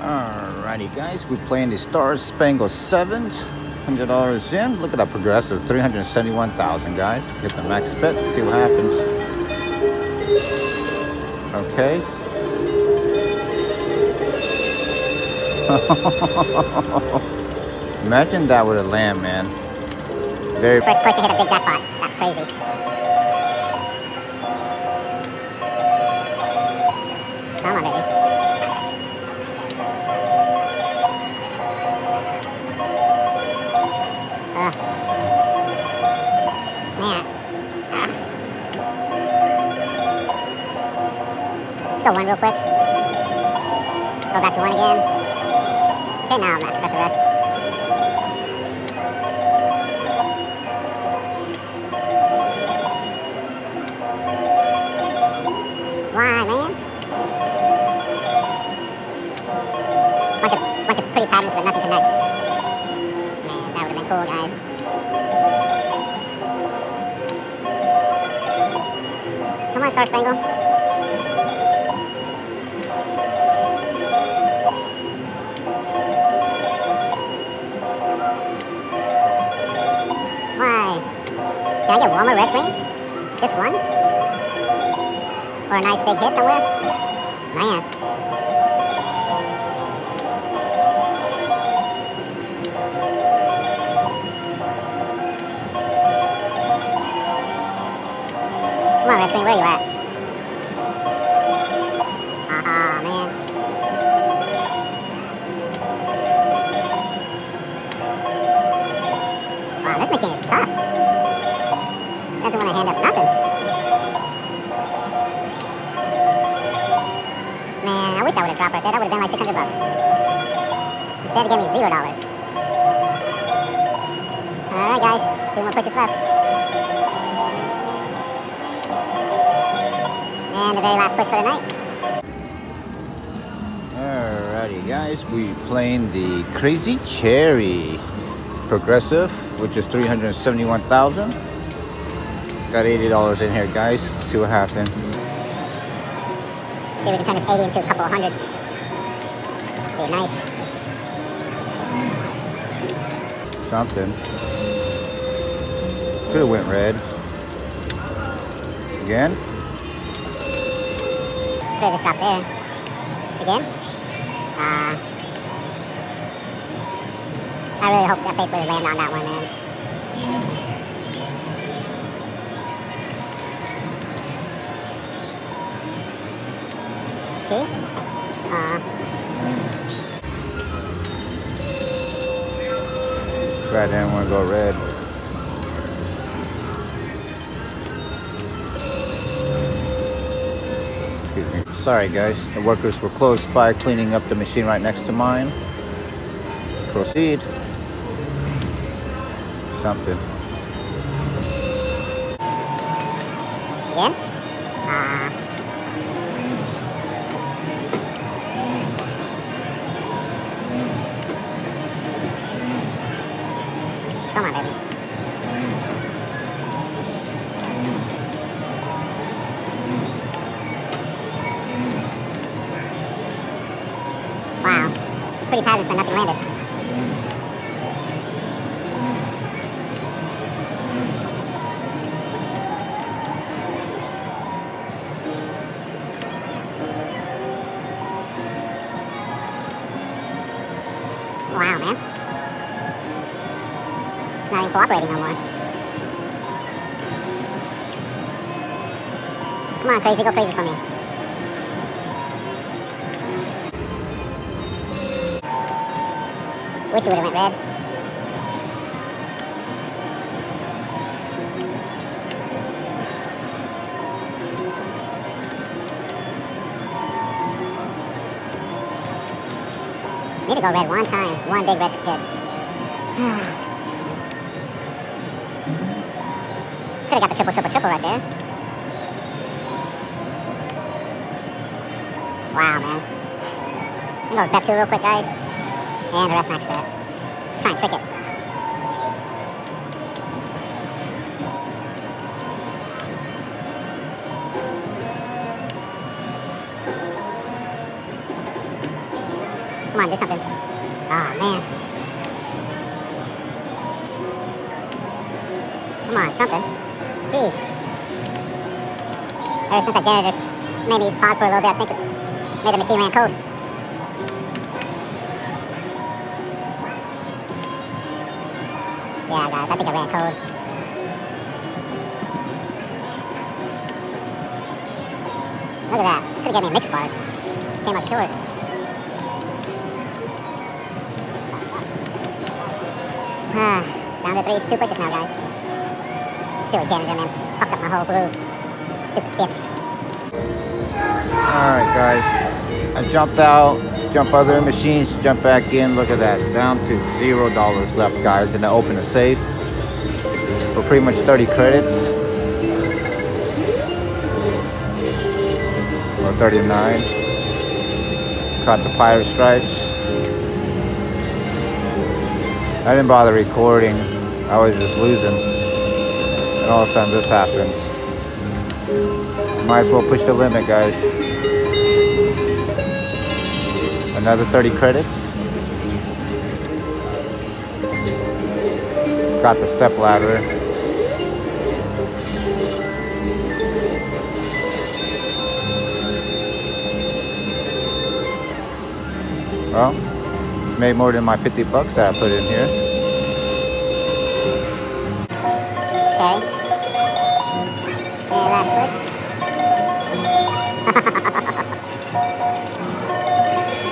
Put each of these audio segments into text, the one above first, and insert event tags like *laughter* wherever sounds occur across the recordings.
Alrighty guys, we're playing the Star Spangled Sevens. $100 in. Look at that progressive, 371,000 guys. Hit the max bet, see what happens. Okay. *laughs* Imagine that with a lamb, man. Very first person hit a big jackpot. That's crazy. Go one real quick. Go back to one again. Okay, now Max got the rest. Why, man? Bunch of, bunch of pretty patterns, but nothing connects. Man, that would have been cool, guys. Come on, Star Spangle. Can I get one more red spin? Just one? Or a nice big hit somewhere? Oh, Man. Come on, Red Spin, where you at? Instead, it gave me zero dollars. Alright, guys. Two more pushes left. And the very last push for the night. Alrighty guys, we playing the Crazy Cherry Progressive, which is 371,000. Got $80 in here guys, Let's see what happens. See if we can turn this 80 into a couple of hundreds. Be nice. Something. Could have went red. Again? Could have just dropped there. Again? Uh, I really hope that face would have landed on that one, man. See? Right, didn't want to go red. Excuse me. Sorry guys, the workers were close by cleaning up the machine right next to mine. Proceed. Something. again? Come on, baby. It's not cooperating no more. Come on, crazy, go crazy for me. Wish you would have went red. Need to go red one time. One big red hit. *sighs* *sighs* Could have got the triple, triple, triple right there. Wow, man. I'm gonna go bet two real quick, guys. And the rest max bet. Try and trick it. Come on, do something. Oh, man. Something. Jeez. Ever since that janitor made me pause for a little bit, I think it made the machine ran cold. Yeah, guys, I think it ran cold. Look at that. Could have given me mixed bars. Came up short. Ah, *sighs* down to three, two pushes now, guys. Silly janitor, man. Fucked up my whole groove. Stupid bitch. Alright guys, I jumped out, jump other machines, jump back in, look at that, down to zero dollars left guys, and I open the safe for pretty much 30 credits. Or 39. Caught the pirate stripes. I didn't bother recording, I was just losing. And all of a sudden this happens. Might as well push the limit guys. Another 30 credits. Got the step ladder. Well, made more than my 50 bucks that I put in here.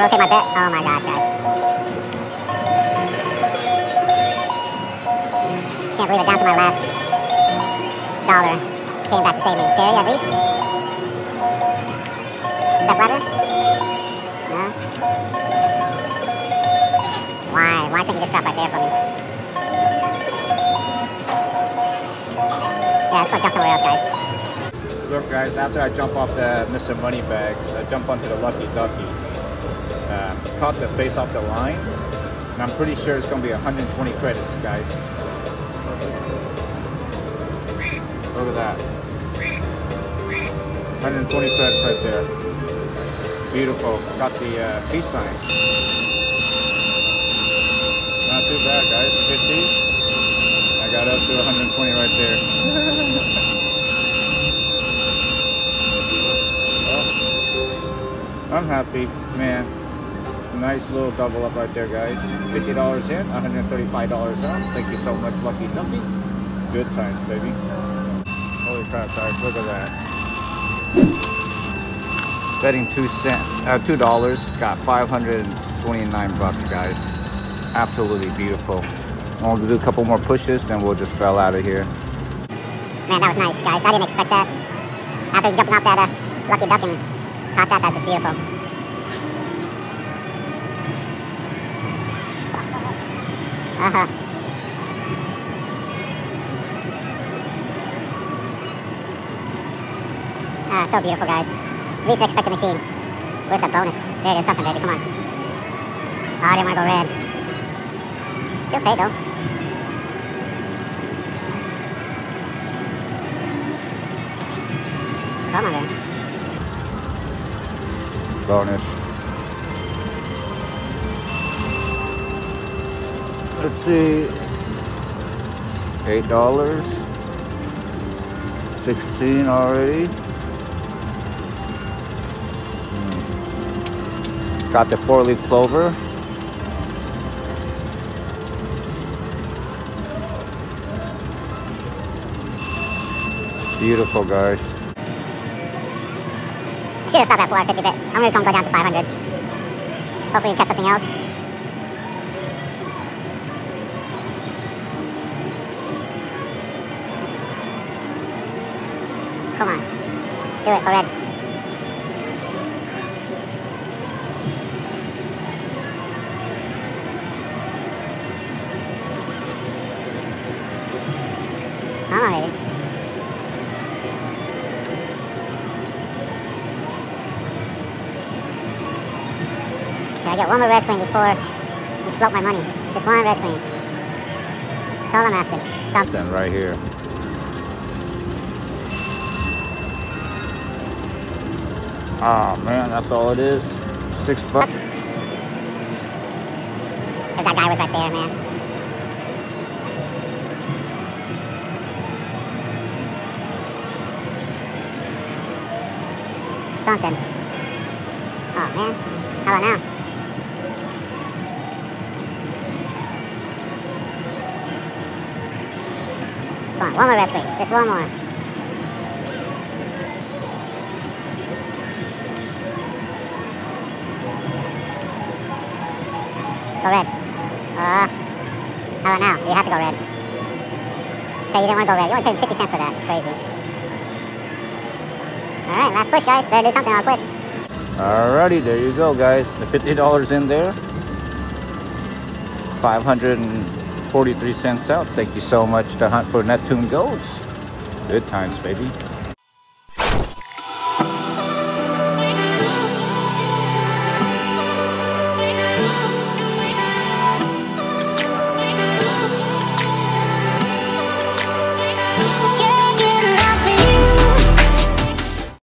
Gonna rotate my bet. Oh my gosh, guys. Can't believe it. Down to my last dollar. Came back to save me. Carry at least. Step ladder. No. Why? Why couldn't you just drop right there for me? Yeah, let's go jump somewhere else, guys. Look guys, after I jump off the Mr. Moneybags, I jump onto the Lucky Ducky. Caught the face off the line, and I'm pretty sure it's gonna be 120 credits, guys. Look at that. 120 credits right there. Beautiful. Got the uh, peace sign. Not too bad, guys. 50. I got up to 120 right there. *laughs* I'm happy, man. Nice little double up right there, guys. $50 in, $135 out. Thank you so much, Lucky Ducky. Good times, baby. Holy crap, guys, look at that. Betting two cents, uh, two dollars, got 529 bucks, guys. Absolutely beautiful. We'll do a couple more pushes, then we'll just bail out of here. Man, that was nice, guys. I didn't expect that. After jumping off that uh, lucky duck and caught that, that's just beautiful. *laughs* Ah, so beautiful, guys. Least expected machine. Where's the bonus? There it is, something, baby. Come on. Oh, I didn't want to go red. Still paid, though. Come on, then. bonus. Let's see. Eight dollars. Sixteen already. Hmm. Got the four-leaf clover. Beautiful, guys. Should have stopped at 450, but I'm gonna come go down to 500. Hopefully we catch something else. Do it, baby. Okay, I got one more screen before you slope my money. Just one screen. That's all I'm asking. Something. Right here. Oh man, that's all it is. Six bucks. If that guy was right there, man. Something. Oh, man. How about now? Come on, one more break. Just one more. Go red. Uh, how about now? You have to go red. Okay, you didn't want to go red. You only paid 50 cents for that. It's crazy. Alright, last push, guys. Better do something I'll quit. Alrighty, there you go, guys. The $50 in there. 543 cents out. Thank you so much to Hunt for Neptune Golds. Good times, baby.